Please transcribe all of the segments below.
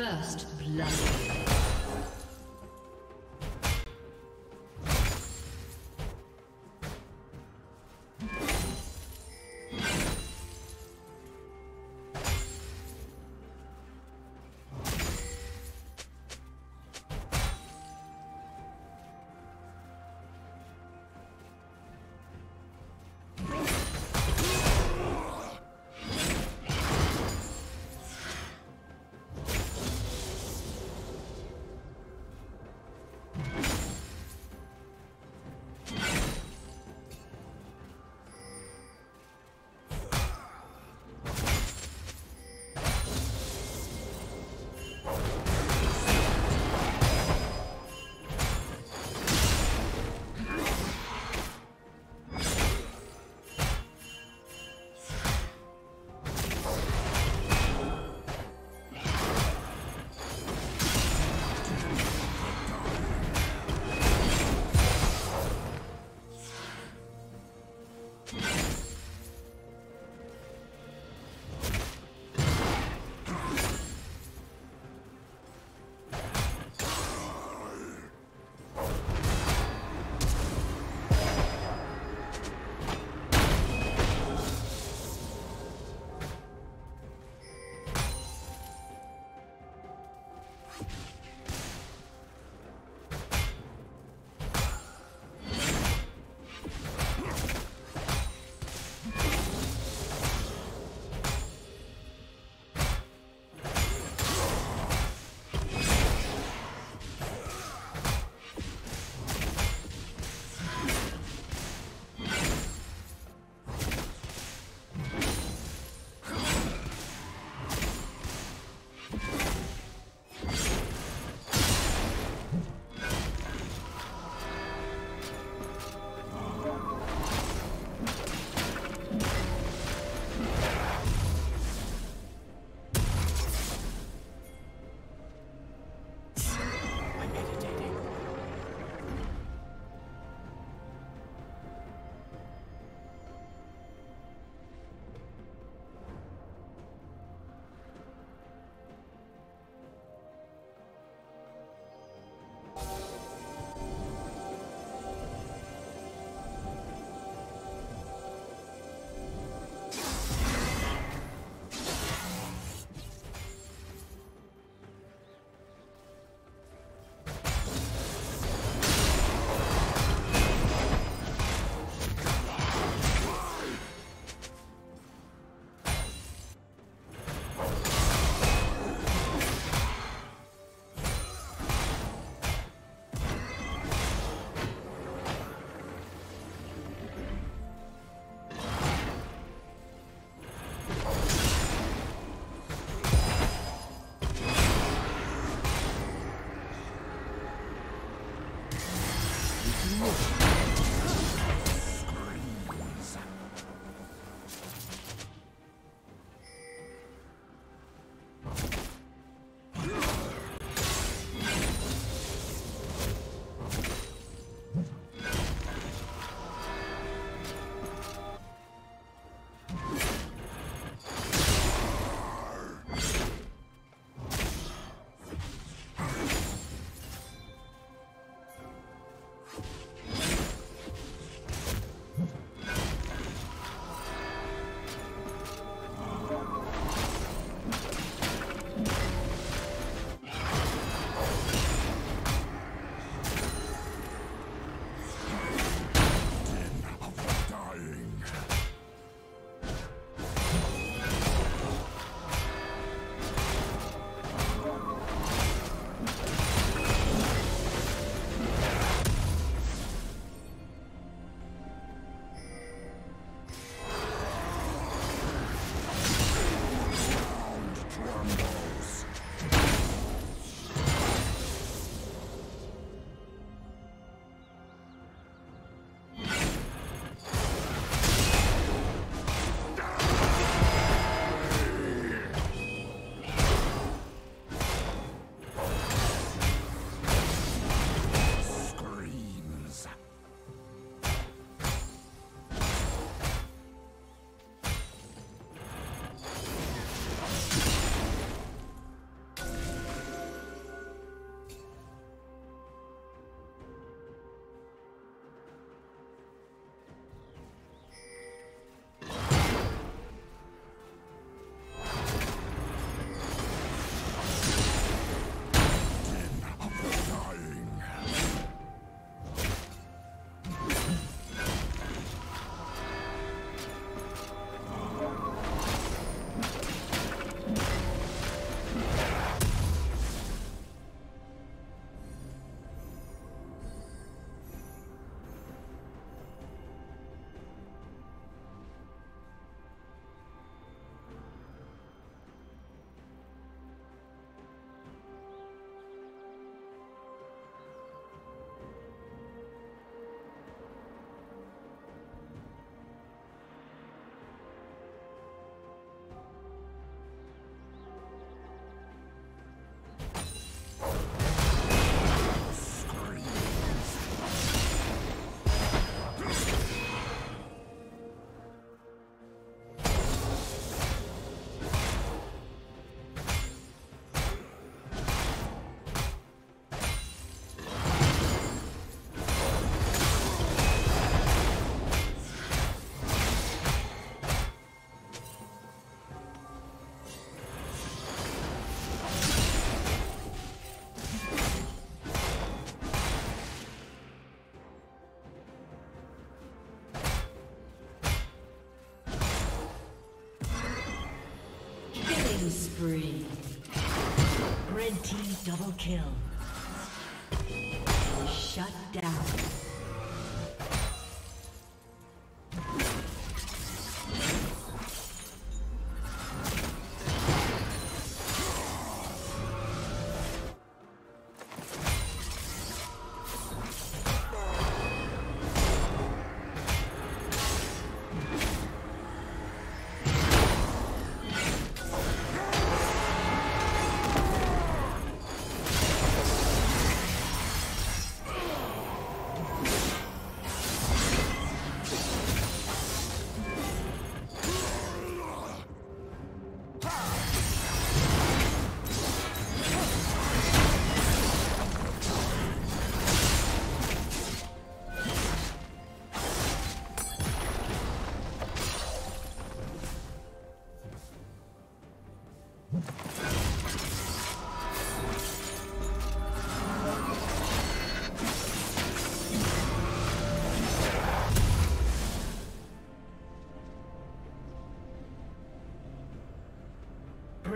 First blood. Mission. Double kill.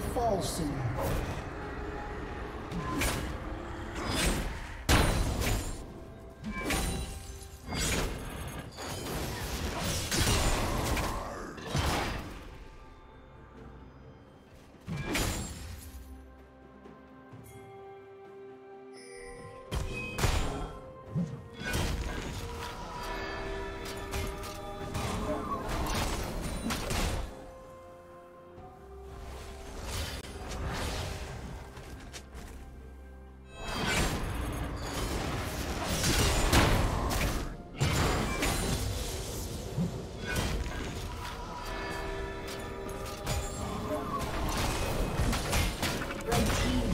Fall soon. Red team.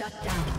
Shut down.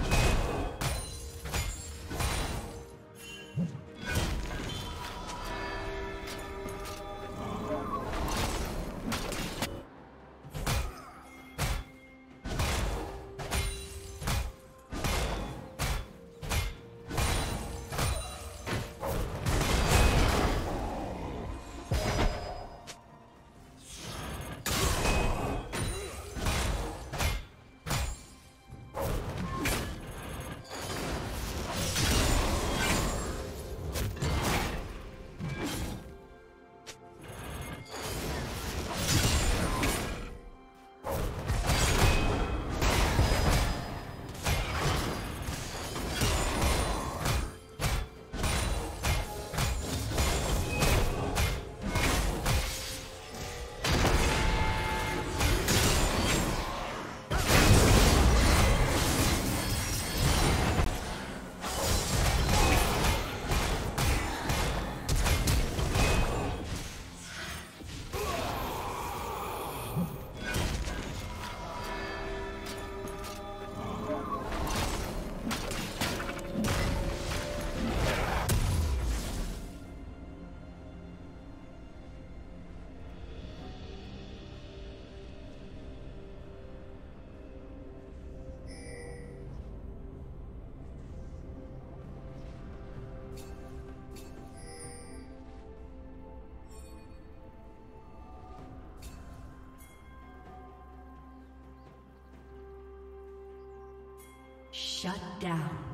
Shut down.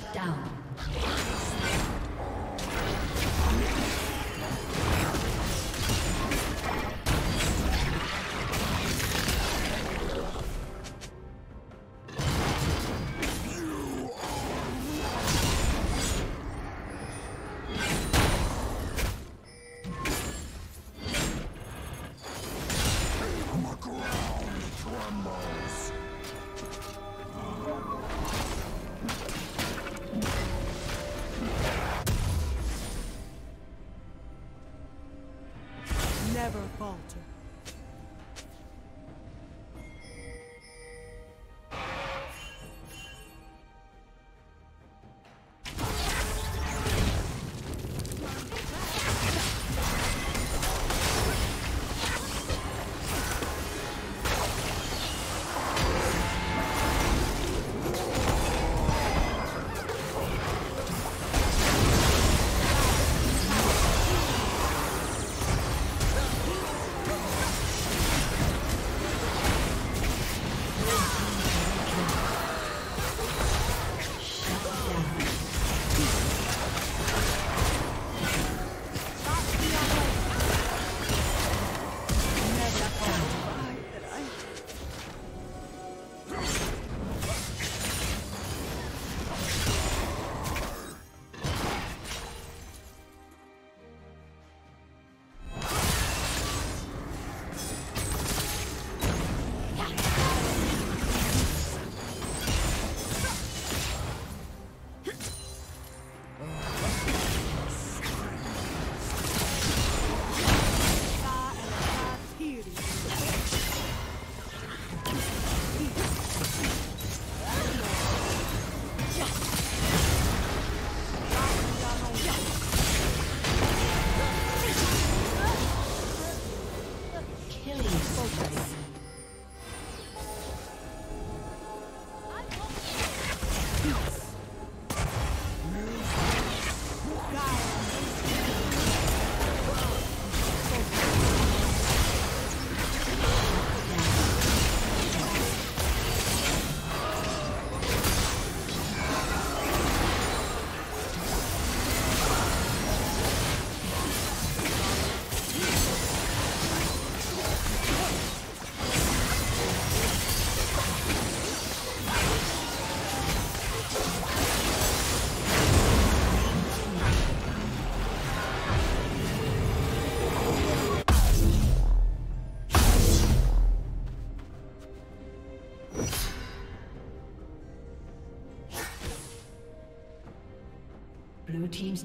Shut down.